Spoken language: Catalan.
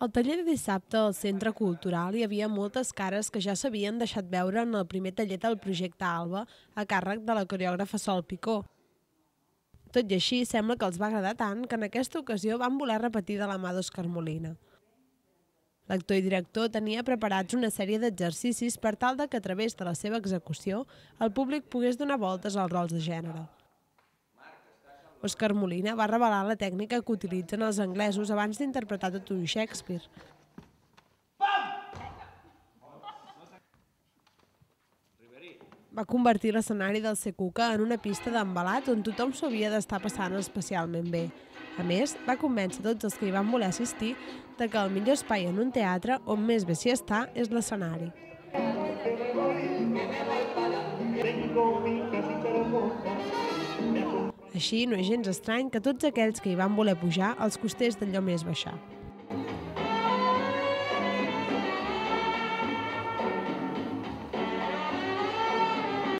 Al taller de dissabte al Centre Cultural hi havia moltes cares que ja s'havien deixat veure en el primer taller del projecte Alba a càrrec de la coreògrafa Sol Picó. Tot i així, sembla que els va agradar tant que en aquesta ocasió van voler repetir de la mà d'Òscar Molina. L'actor i director tenia preparats una sèrie d'exercicis per tal de que a través de la seva execució el públic pogués donar voltes als rols de gènere. Òscar Molina va revelar la tècnica que utilitzen els anglesos abans d'interpretar tot un Shakespeare. Va convertir l'escenari del Secuca en una pista d'embalat on tothom s'ho havia d'estar passant especialment bé. A més, va convèncer tots els que hi van voler assistir de que el millor espai en un teatre on més bé s'hi està és l'escenari. Així, no és gens estrany que tots aquells que hi van voler pujar els costés d'allò més baixar.